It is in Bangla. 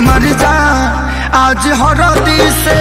हमारी जान आज हरदी से